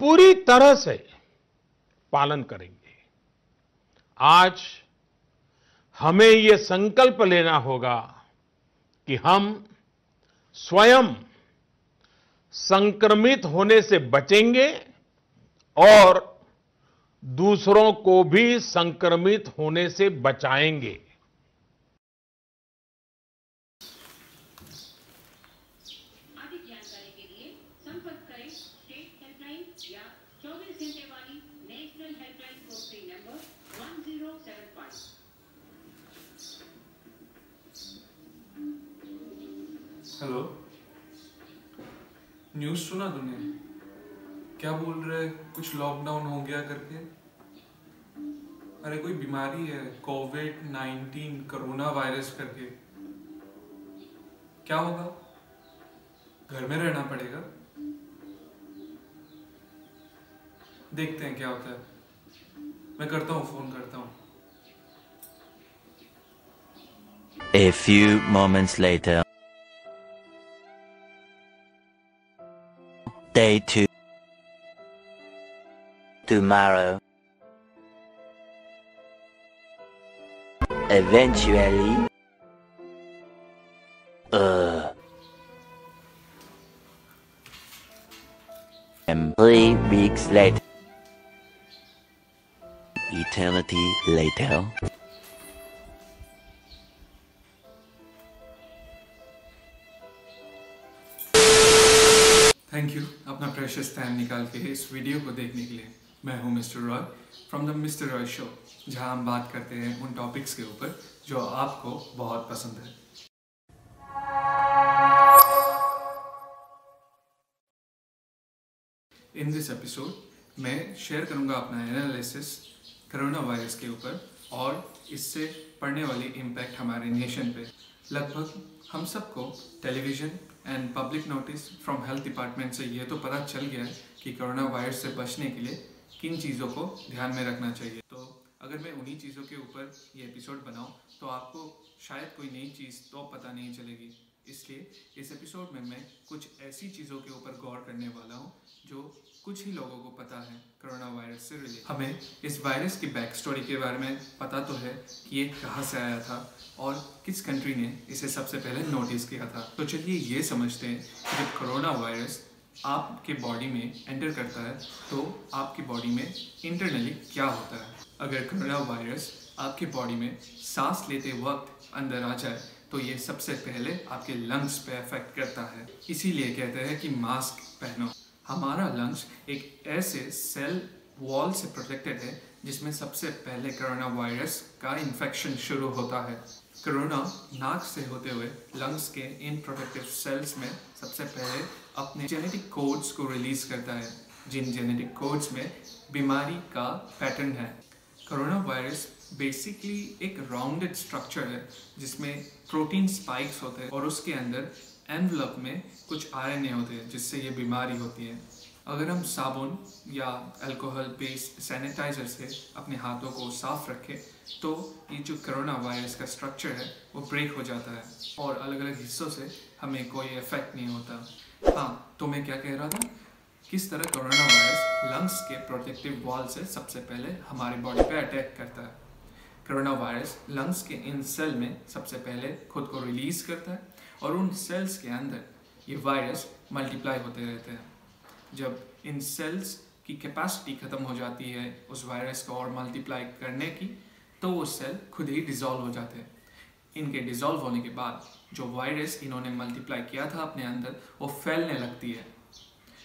पूरी तरह से पालन करेंगे। आज हमें ये संकल्प लेना होगा कि हम स्वयं संक्रमित होने से बचेंगे और दूसरों को भी संक्रमित होने से बचाएँगे अधिक जानकारी के लिए संपर्क करें स्टेट हेल्पलाइन या 24 घंटे वाली national helpline toll free number 1075 hello news सुना तूने? क्या बोल रहे कुछ लॉकडाउन हो गया करके? अरे कोई बीमारी है कोविड नाइन्टीन कोरोना वायरस करके। क्या होगा? घर में रहना पड़ेगा। देखते हैं क्या होता है। मैं करता हूँ फ़ोन करता हूँ। A few moments later. Day 2. Tomorrow. Eventually. Uh. And three weeks later. Eternity later. Thank you अपना प्रेशियस टाइम निकाल के इस वीडियो को देखने के लिए मैं हूँ mister Roy from the mister Roy show जहाँ हम बात करते हैं उन टॉपिक्स के ऊपर जो आपको बहुत पसंद है। इन दिस एपिसोड मैं शेयर करूँगा अपना एनालिसिस कोरोना वायरस के ऊपर और इससे पड़ने वाली इम्पैक्ट हमारे नेशन पे। लगभग हम सबको television and public notice from health department से ये तो पता चल गया है कि कोरोना वायरस से बचने के लिए किन चीज़ों को ध्यान में रखना चाहिए। तो अगर मैं उन्हीं चीज़ों के ऊपर ये एपिसोड बनाऊँ तो आपको शायद कोई नई चीज़ तो पता नहीं चलेगी। इसलिए इस एपिसोड में मैं कुछ ऐसी चीज़ों के ऊपर गौर करने वाला हूँ, जो कुछ ही लोगों को पता है कोरोना वायरस से रिलेटेड हमें इस वायरस की बैक स्टोरी के बारे में पता तो है कि ये कहाँ से आया था और किस कंट्री ने इसे सबसे पहले नोटिस किया था। तो चलिए ये समझते हैं कि जब कोरोना वायरस आपके बॉडी में एंटर करता है तो आपकी बॉडी में इंटरनली क्या होता है? अगर कोरोना वायरस आपके बॉडी में सांस लेते वक्त अंदर आ जाए तो ये सबसे पहले आपके लंग्स पे अफेक्ट करता है। इसीलिए कहते हैं कि मास्क पहनो। हमारा लंग्स एक ऐसे सेल वॉल से प्रोटेक्टेड है, जिसमें सबसे पहले कोरोना वायरस का इन्फेक्शन शुरू होता है। कोरोना नाक से होते हुए लंग्स के इन प्रोटेक्टिव सेल्स में सबसे पहले अपने जेनेटिक कोड्स को रिलीज़ करता है, जिन जेनेटिक कोड्स में बीमारी का पैटर्न है। कोरोना वायरस बेसिकली एक राउंडेड स्ट्रक्चर है, जिसमें प्रोटीन स्पाइक्स होते हैं और उसके अंदर एनवलप में कुछ आरएनए होते हैं, जिससे ये बीमारी होती है। अगर हम साबुन या अल्कोहल बेस्ड सैनिटाइजर से अपने हाथों को साफ़ रखें तो ये जो करोना वायरस का स्ट्रक्चर है, वो ब्रेक हो जाता है और अलग अलग हिस्सों से हमें कोई इफ़ेक्ट नहीं होता। हाँ तो मैं क्या कह रहा था? किस तरह कोरोना वायरस लंग्स के प्रोटेक्टिव वॉल से सबसे पहले हमारी बॉडी पे अटैक करता है? कोरोना वायरस लंग्स के इन सेल में सबसे पहले खुद को रिलीज़ करता है और उन सेल्स के अंदर ये वायरस मल्टीप्लाई होते रहते हैं। जब इन सेल्स की कैपेसिटी ख़त्म हो जाती है, उस वायरस को और मल्टीप्लाई करने की तो वो सेल खुद ही डिज़ोल्व हो जाते हैं। इनके डिज़ोल्व होने के बाद जो वायरस इन्होंने मल्टीप्लाई किया था अपने अंदर, वो फैलने लगती है।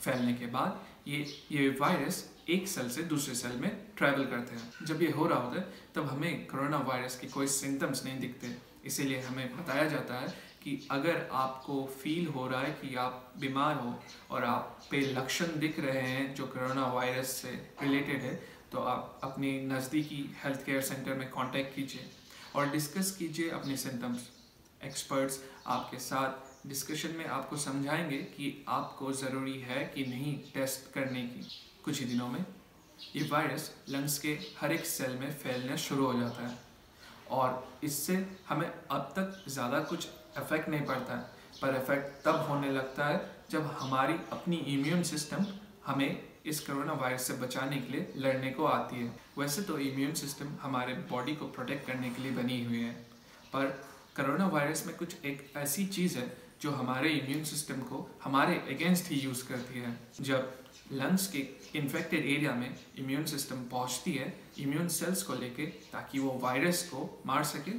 फैलने के बाद ये ये वायरस एक सेल से दूसरे सेल में ट्रैवल करते हैं। जब ये हो रहा होता है, तब हमें कोरोना वायरस के कोई सिम्टम्स नहीं दिखते। इसीलिए हमें बताया जाता है कि अगर आपको फील हो रहा है कि आप बीमार हो और आप पे लक्षण दिख रहे हैं जो कोरोना वायरस से रिलेटेड है तो आप अपनी नज़दीकी हेल्थ केयर सेंटर में कांटेक्ट कीजिए और डिस्कस कीजिए अपने सिम्टम्स एक्सपर्ट्स आपके साथ डिस्कशन में आपको समझाएँगे कि आपको ज़रूरी है कि नहीं टेस्ट करने की। कुछ ही दिनों में ये वायरस लंग्स के हर एक सेल में फैलना शुरू हो जाता है। और इससे हमें अब तक ज़्यादा कुछ इफ़ेक्ट नहीं पड़ता है। पर इफ़ेक्ट तब होने लगता है जब हमारी अपनी इम्यून सिस्टम हमें इस कोरोना वायरस से बचाने के लिए लड़ने को आती है। वैसे तो इम्यून सिस्टम हमारे बॉडी को प्रोटेक्ट करने के लिए बनी हुई है। पर कोरोना वायरस में कुछ एक ऐसी चीज़ है जो हमारे इम्यून सिस्टम को, हमारे अगेंस्ट ही यूज़ करती है। जब लंग्स के इन्फेक्टेड एरिया में इम्यून सिस्टम पहुँचती है इम्यून सेल्स को लेके, ताकि वो वायरस को मार सके।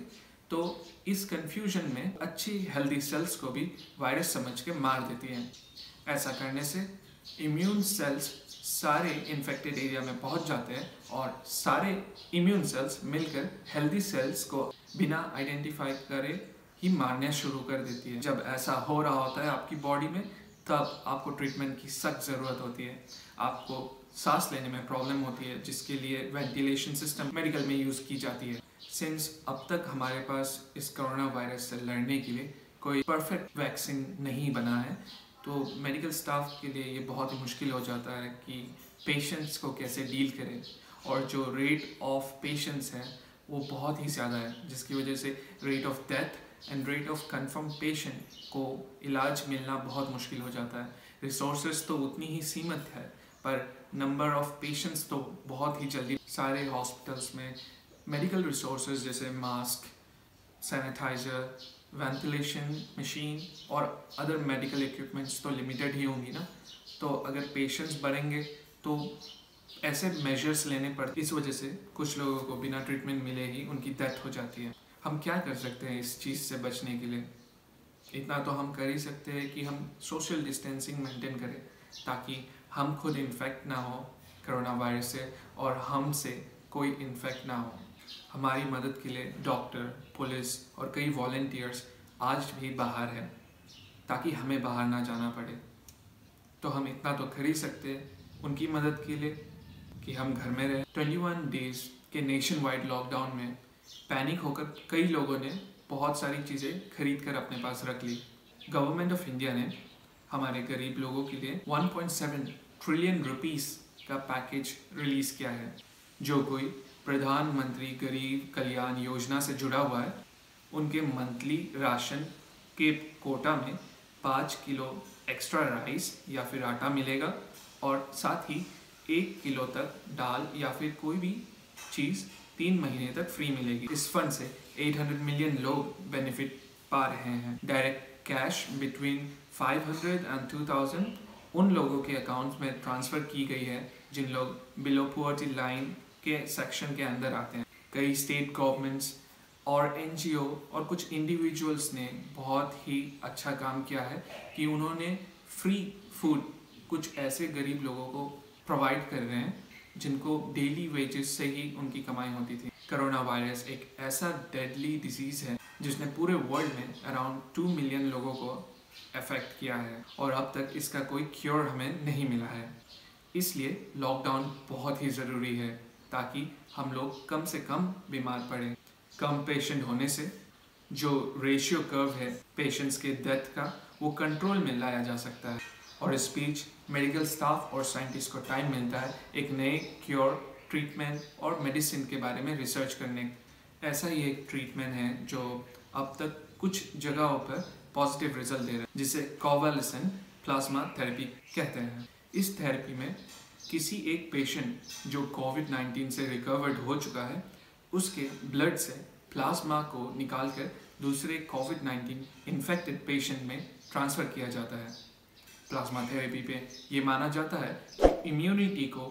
तो इस कंफ्यूजन में अच्छी हेल्दी सेल्स को भी वायरस समझ के मार देती है। ऐसा करने से इम्यून सेल्स सारे इन्फेक्टेड एरिया में पहुँच जाते हैं और सारे इम्यून सेल्स मिलकर हेल्दी सेल्स को बिना आइडेंटिफाई करे ही मारने शुरू कर देती है। जब ऐसा हो रहा होता है आपकी बॉडी में तब आपको ट्रीटमेंट की सख्त ज़रूरत होती है। आपको सांस लेने में प्रॉब्लम होती है, जिसके लिए वेंटिलेशन सिस्टम मेडिकल में यूज़ की जाती है। सिंस अब तक हमारे पास इस कोरोना वायरस से लड़ने के लिए कोई परफेक्ट वैक्सीन नहीं बना है तो मेडिकल स्टाफ के लिए ये बहुत ही मुश्किल हो जाता है कि पेशेंट्स को कैसे डील करें। और जो रेट ऑफ़ पेशेंट्स है, वो बहुत ही ज़्यादा है, जिसकी वजह से rate of death and rate of confirm patient को इलाज मिलना बहुत मुश्किल हो जाता है। रिसोर्स तो उतनी ही सीमित है, पर नंबर ऑफ़ पेशेंट्स तो बहुत ही जल्दी सारे हॉस्पिटल्स में मेडिकल रिसोर्स जैसे मास्क सैनिटाइज़र वेंटिलेशन मशीन और अदर मेडिकल इक्विपमेंट्स तो लिमिटेड ही होंगी ना। तो अगर पेशेंट्स बढ़ेंगे तो ऐसे मेजर्स लेने पड़ते इस वजह से कुछ लोगों को बिना ट्रीटमेंट मिले ही उनकी डेथ हो जाती है। हम क्या कर सकते हैं इस चीज़ से बचने के लिए? इतना तो हम कर ही सकते हैं कि हम सोशल डिस्टेंसिंग मेंटेन करें, ताकि हम खुद इन्फेक्ट ना हो कोरोना वायरस से और हमसे कोई इन्फेक्ट ना हो। हमारी मदद के लिए डॉक्टर पुलिस और कई वॉल्टियर्स आज भी बाहर हैं, ताकि हमें बाहर ना जाना पड़े। तो हम इतना तो कर ही सकते हैं उनकी मदद के लिए कि हम घर में रहें। 21 डेज़ के नेशन वाइड लॉकडाउन में पैनिक होकर कई लोगों ने बहुत सारी चीज़ें खरीद कर अपने पास रख ली। गवर्नमेंट ऑफ़ इंडिया ने हमारे गरीब लोगों के लिए 1.7 ट्रिलियन रुपीस का पैकेज रिलीज़ किया है, जो कोई प्रधानमंत्री गरीब कल्याण योजना से जुड़ा हुआ है। उनके मंथली राशन के कोटा में पाँच किलो एक्स्ट्रा राइस या फिर आटा मिलेगा और साथ ही एक किलो तक दाल या फिर कोई भी चीज़ तीन महीने तक फ्री मिलेगी। इस फंड से 800 मिलियन लोग बेनिफिट पा रहे हैं। डायरेक्ट कैश बिटवीन 500 एंड 2000 उन लोगों के अकाउंट्स में ट्रांसफ़र की गई है, जिन लोग बिलो पुअर्टी लाइन के सेक्शन के अंदर आते हैं। कई स्टेट गवर्नमेंट्स और एनजीओ और कुछ इंडिविजुअल्स ने बहुत ही अच्छा काम किया है कि उन्होंने फ्री फ़ूड कुछ ऐसे गरीब लोगों को प्रोवाइड कर रहे हैं जिनको डेली वेजेस से ही उनकी कमाई होती थी। कोरोना वायरस एक ऐसा डेडली डिज़ीज़ है, जिसने पूरे वर्ल्ड में अराउंड टू मिलियन लोगों को अफेक्ट किया है और अब तक इसका कोई क्योर हमें नहीं मिला है। इसलिए लॉकडाउन बहुत ही ज़रूरी है, ताकि हम लोग कम से कम बीमार पड़ें। कम पेशेंट होने से जो रेशियो कर्व है पेशेंट्स के डेथ का, वो कंट्रोल में लाया जा सकता है। और इस बीच मेडिकल स्टाफ और साइंटिस्ट को टाइम मिलता है एक नए क्योर ट्रीटमेंट और मेडिसिन के बारे में रिसर्च करने। ऐसा ही एक ट्रीटमेंट है जो अब तक कुछ जगहों पर पॉजिटिव रिज़ल्ट दे रहा है, जिसे कोवालिसन प्लाज्मा थेरेपी कहते हैं। इस थेरेपी में किसी एक पेशेंट जो कोविड 19 से रिकवर्ड हो चुका है, उसके ब्लड से प्लाज्मा को निकालकर दूसरे कोविड 19 इन्फेक्टेड पेशेंट में ट्रांसफ़र किया जाता है। प्लाज्मा थेरेपी पे ये माना जाता है कि इम्यूनिटी को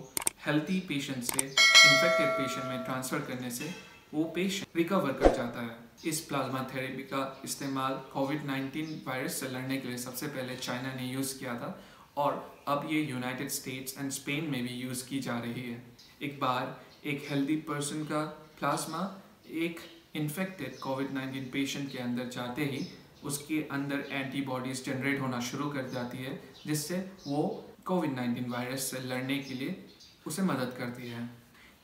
हेल्थी पेशेंट से इन्फेक्टेड पेशेंट में ट्रांसफ़र करने से वो पेशेंट रिकवर कर जाता है। इस प्लाज्मा थेरेपी का इस्तेमाल कोविड 19 वायरस से लड़ने के लिए सबसे पहले चाइना ने यूज़ किया था और अब ये यूनाइटेड स्टेट्स एंड स्पेन में भी यूज़ की जा रही है। एक बार एक हेल्दी पर्सन का प्लाज्मा एक इन्फेक्टेड कोविड 19 पेशेंट के अंदर जाते ही उसके अंदर एंटीबॉडीज़ जनरेट होना शुरू कर जाती है, जिससे वो कोविड 19 वायरस से लड़ने के लिए उसे मदद करती है।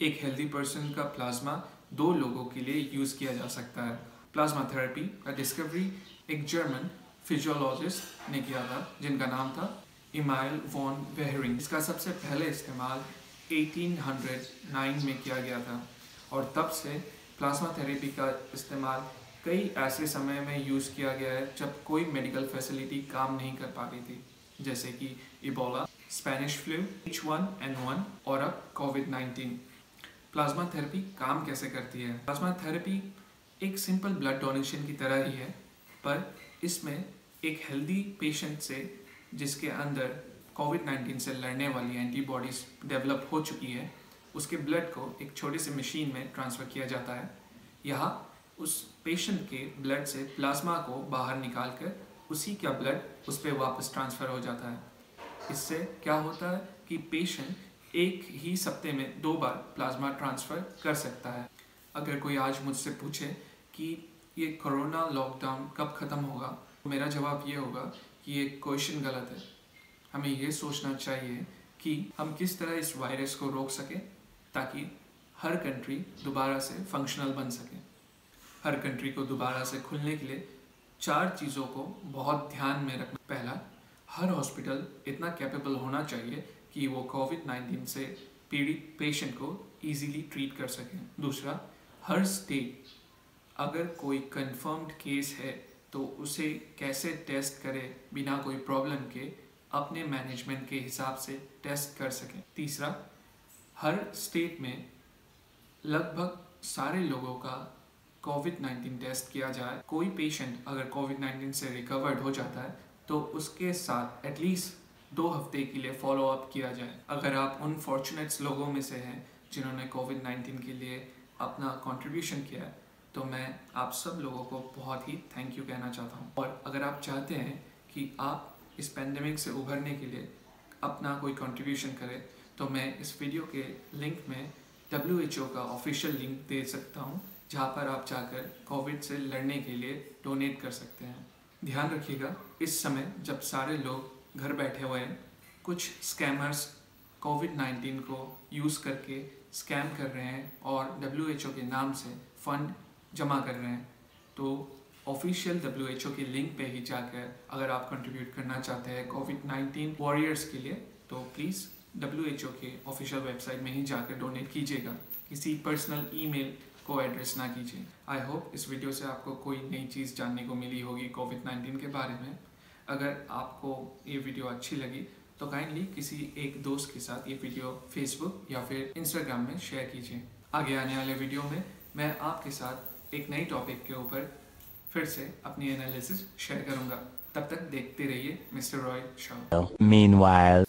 एक हेल्दी पर्सन का प्लाज्मा दो लोगों के लिए यूज़ किया जा सकता है। प्लाज्मा थेरेपी का डिस्कवरी एक जर्मन फिजियोलॉजिस्ट ने किया था, जिनका नाम था इमाइल वॉन वेहरिंग इसका सबसे पहले इस्तेमाल 1809 में किया गया था, और तब से प्लाज्मा थेरेपी का इस्तेमाल कई ऐसे समय में यूज़ किया गया है जब कोई मेडिकल फैसिलिटी काम नहीं कर पा रही थी, जैसे कि Ebola Spanish flu H one N one और अब कोविड नाइन्टीन प्लाज्मा थेरेपी काम कैसे करती है? प्लाज्मा थेरेपी एक सिंपल ब्लड डोनेशन की तरह ही है, पर इसमें एक हेल्दी पेशेंट से, जिसके अंदर कोविड नाइन्टीन से लड़ने वाली एंटीबॉडीज डेवलप हो चुकी है, उसके ब्लड को एक छोटे से मशीन में ट्रांसफ़र किया जाता है। यहाँ उस पेशेंट के ब्लड से प्लाज्मा को बाहर निकाल कर उसी का ब्लड उस पर वापस ट्रांसफ़र हो जाता है। इससे क्या होता है कि पेशेंट एक ही सप्ते में दो बार प्लाज्मा ट्रांसफ़र कर सकता है। अगर कोई आज मुझसे पूछे कि ये कोरोना लॉकडाउन कब ख़त्म होगा तो मेरा जवाब ये होगा कि ये क्वेश्चन गलत है। हमें ये सोचना चाहिए कि हम किस तरह इस वायरस को रोक सकें ताकि हर कंट्री दोबारा से फंक्शनल बन सके। हर कंट्री को दोबारा से खुलने के लिए चार चीज़ों को बहुत ध्यान में रखना। पहला, हर हॉस्पिटल इतना कैपेबल होना चाहिए कि वो कोविड नाइन्टीन से पीड़ित पेशेंट को इजीली ट्रीट कर सकें। दूसरा, हर स्टेट अगर कोई कंफर्म्ड केस है तो उसे कैसे टेस्ट करे बिना कोई प्रॉब्लम के, अपने मैनेजमेंट के हिसाब से टेस्ट कर सकें। तीसरा, हर स्टेट में लगभग सारे लोगों का कोविड 19 टेस्ट किया जाए, कोई पेशेंट अगर कोविड 19 से रिकवर्ड हो जाता है तो उसके साथ एटलीस्ट दो हफ़्ते के लिए फॉलो अप किया जाए। अगर आप उन फॉर्चुनेट्स लोगों में से हैं, जिन्होंने कोविड 19 के लिए अपना कंट्रीब्यूशन किया है तो मैं आप सब लोगों को बहुत ही थैंक यू कहना चाहता हूँ। और अगर आप चाहते हैं कि आप इस पेंडेमिक से उभरने के लिए अपना कोई कंट्रीब्यूशन करें तो मैं इस वीडियो के लिंक में WHO का ऑफिशियल लिंक दे सकता हूँ। जहाँ पर आप जाकर कोविड से लड़ने के लिए डोनेट कर सकते हैं। ध्यान रखिएगा, इस समय जब सारे लोग घर बैठे हुए हैं, कुछ स्कैमर्स कोविड 19 को यूज़ करके स्कैम कर रहे हैं और डब्ल्यूएचओ के नाम से फंड जमा कर रहे हैं तो ऑफिशियल डब्ल्यू एच के लिंक पे ही जाकर अगर आप कंट्रीब्यूट करना चाहते हैं कोविड 19 वॉरियर्स के लिए तो प्लीज़ डब्ल्यूएचओ के ऑफिशियल वेबसाइट में ही जाकर डोनेट कीजिएगा। किसी पर्सनल ईमेल को एड्रेस ना कीजिए। आई होप इस वीडियो से आपको कोई नई चीज़ जानने को मिली होगी कोविड नाइन्टीन के बारे में। अगर आपको ये वीडियो अच्छी लगी तो काइंडली किसी एक दोस्त के साथ ये वीडियो फेसबुक या फिर इंस्टाग्राम में शेयर कीजिए। आगे आने वाले वीडियो में मैं आपके साथ एक नई टॉपिक के ऊपर फिर से अपनी एनालिसिस शेयर करूँगा। तब तक देखते रहिए, मिस्टर रॉय शो Meanwhile.